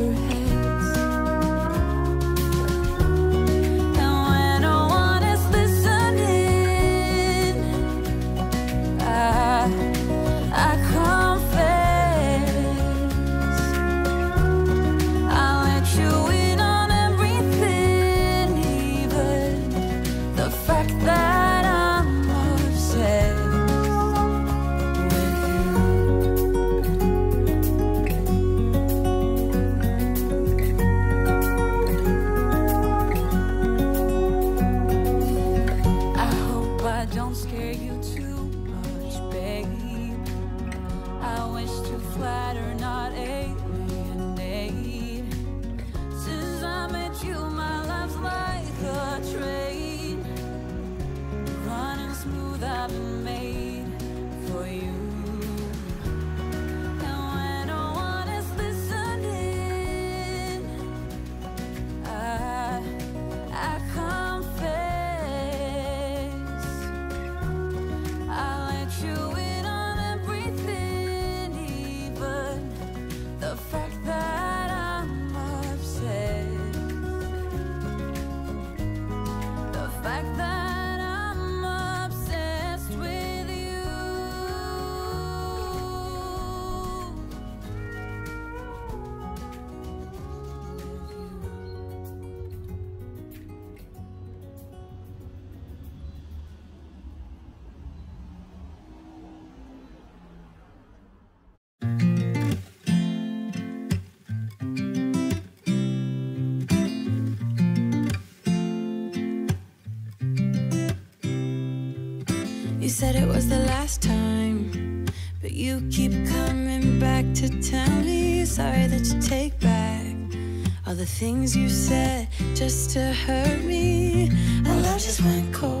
forehead. said it was the last time, but you keep coming back to tell me sorry that you take back all the things you said just to hurt me. Our love just went cold.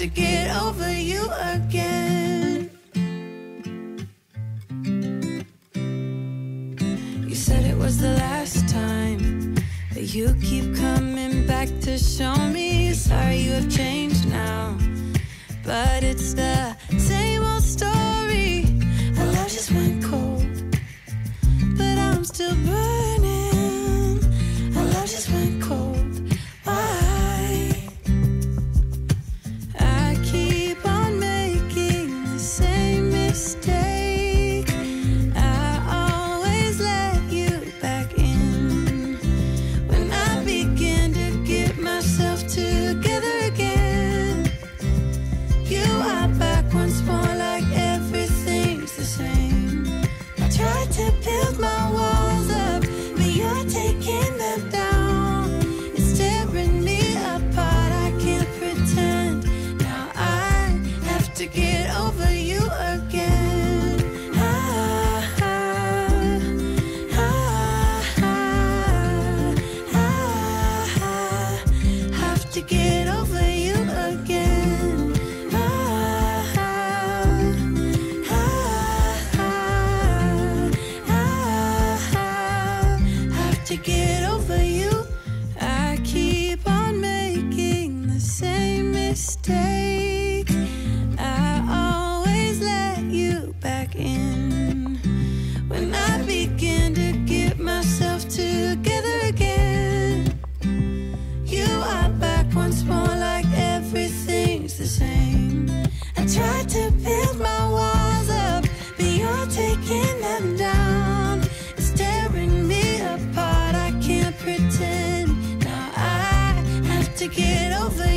to get over you again. You said it was the last time, but you keep coming back to show me. Sorry you have changed now, but it's the seems the same. I tried to build my walls up, but you're taking them down. It's tearing me apart, I can't pretend. Now I have to get over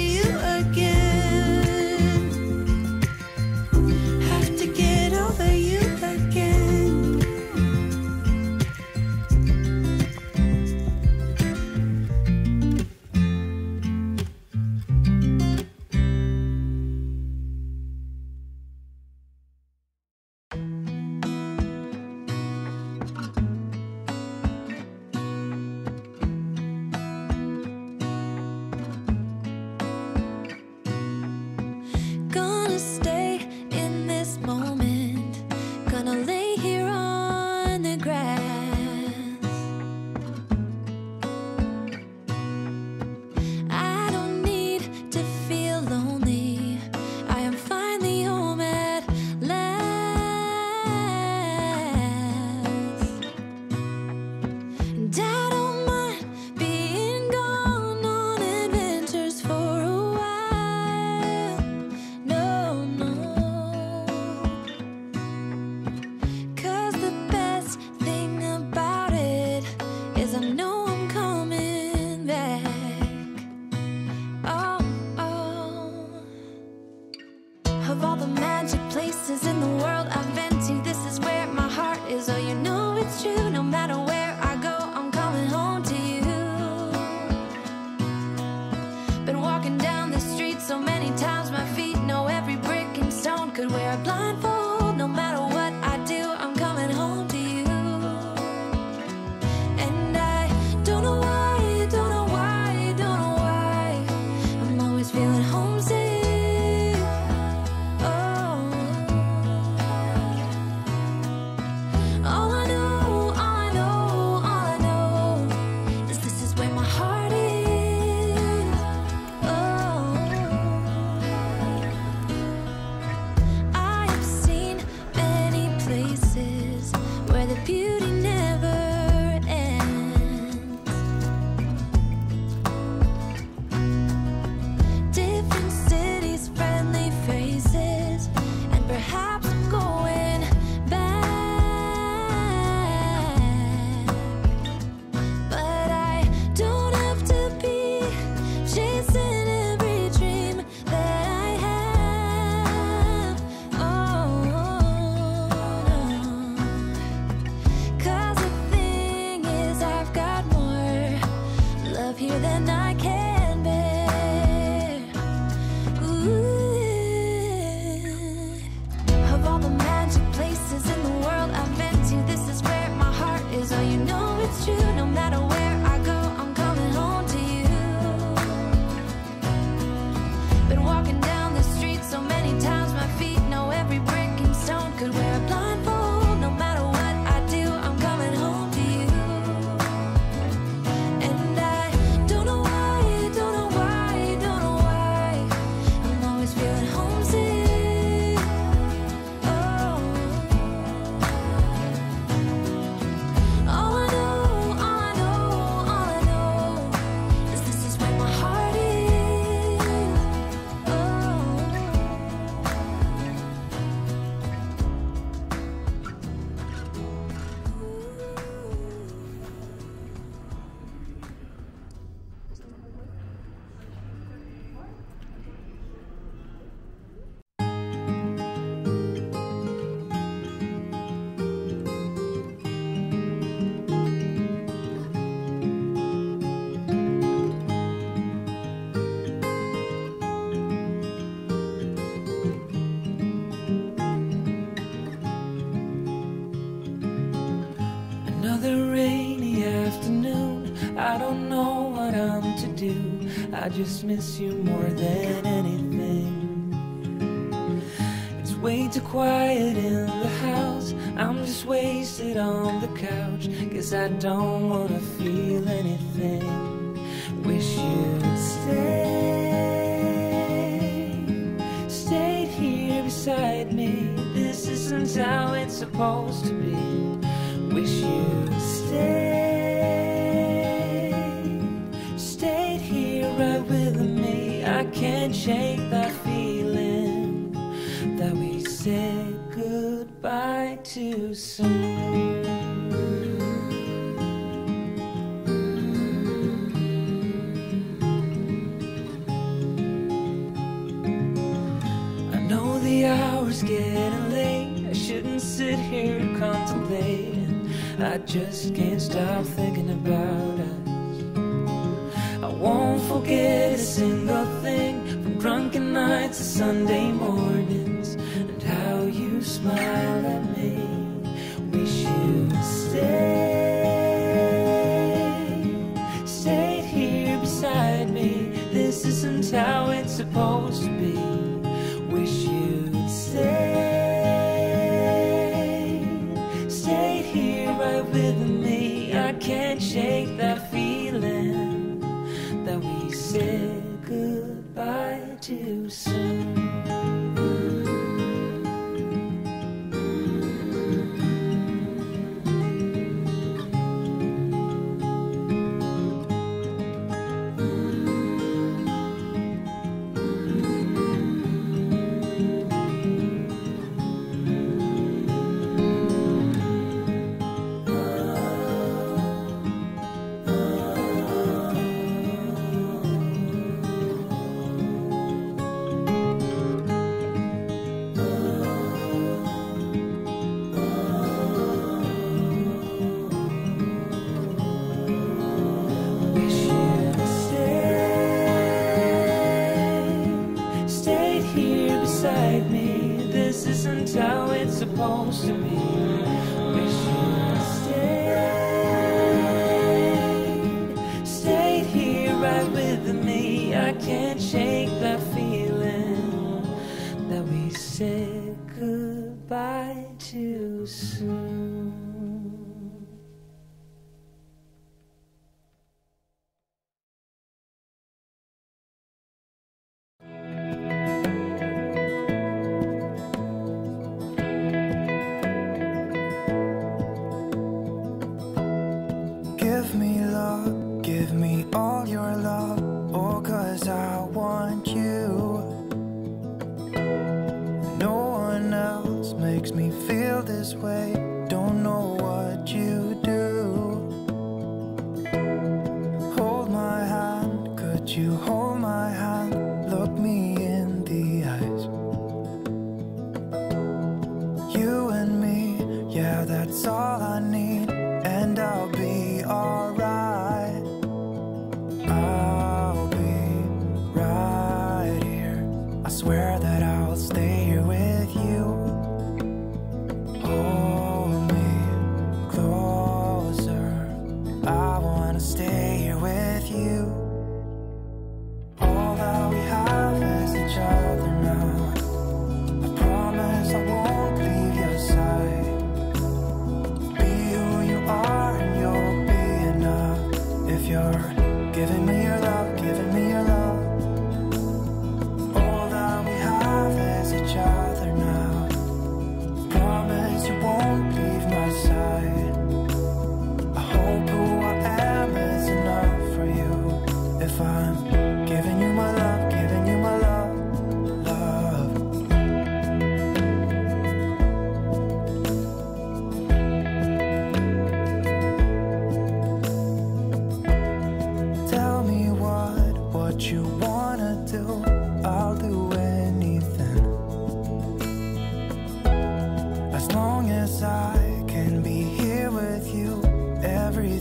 of all the magic places in the world. Just miss you more than anything. It's way too quiet in the house. I'm just wasted on the couch. Cause I don't wanna feel anything. Wish you'd stay. Stayed here beside me. This isn't how it's supposed to be. Wish you'd stay. shake that feeling that we said goodbye too soon. I know the hour's getting late. I shouldn't sit here contemplating. I just can't stop thinking about us. I won't forget a single thing drunken nights and Sunday mornings, and how you smile at me. Wish you would stay, stay here beside me. This isn't how it's supposed to be. 是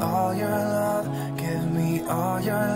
all your love, give me all your love.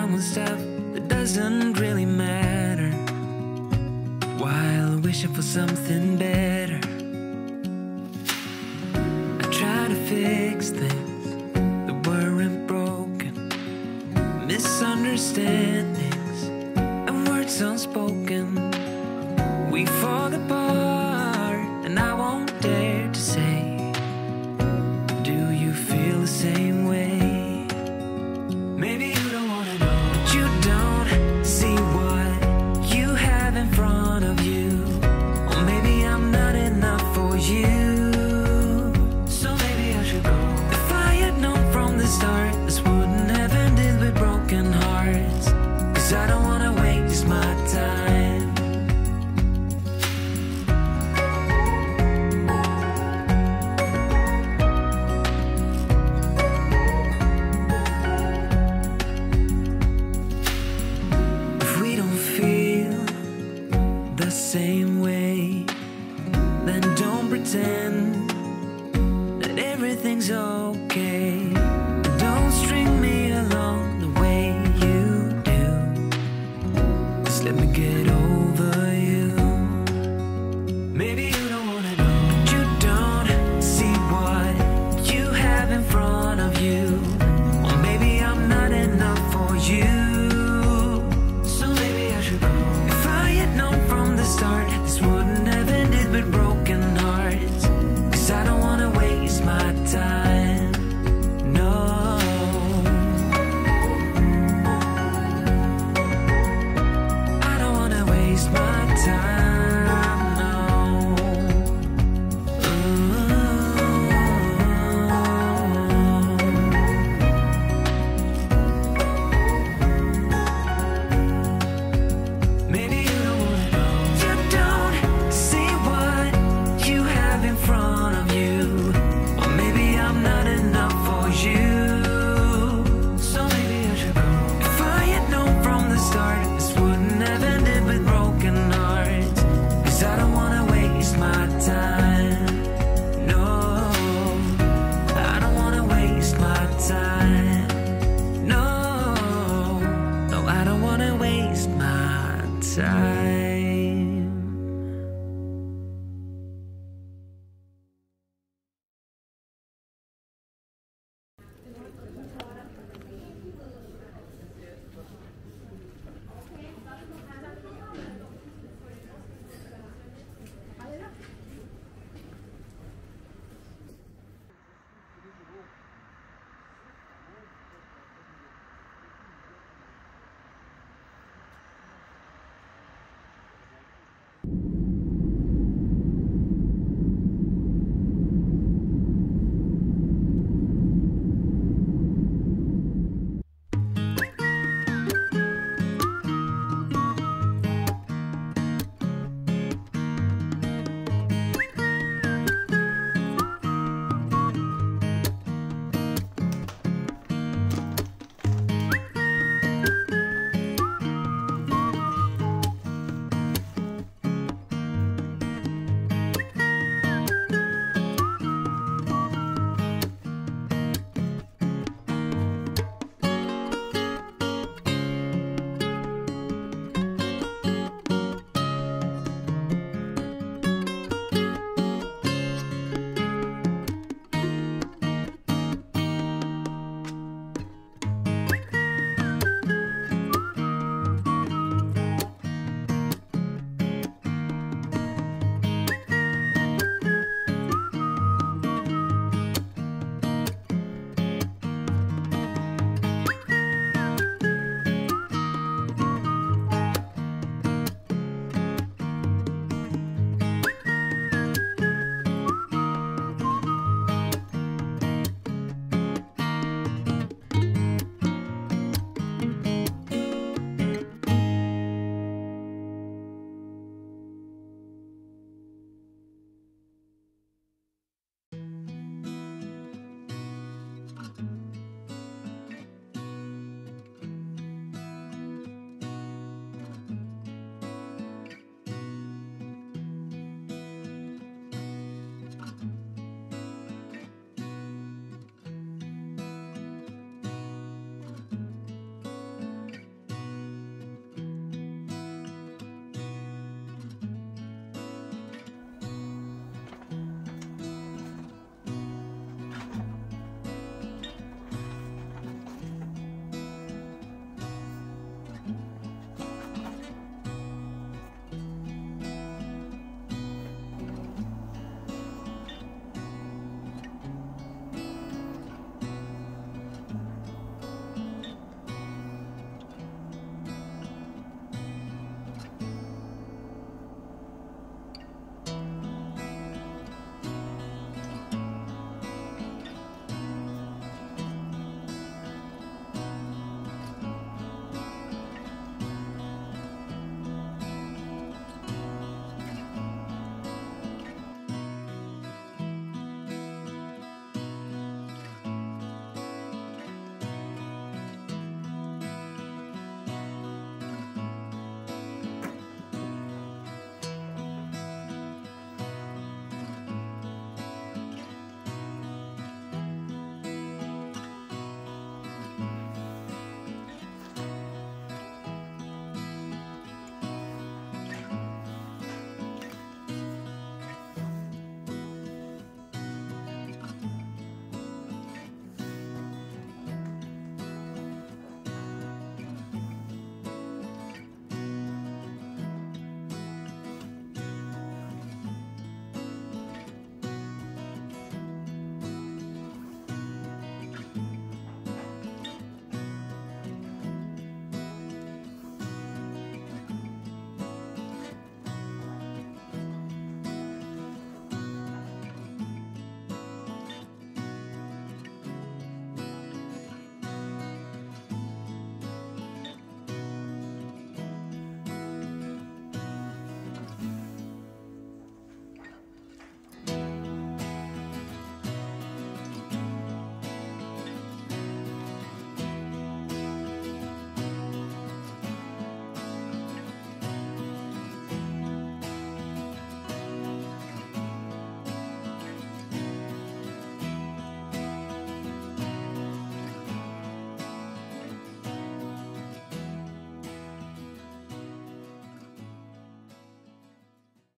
someone's stuff that doesn't really matter. While wishing for something better. I try to fix things that weren't broken. Misunderstandings and words unspoken. We fall apart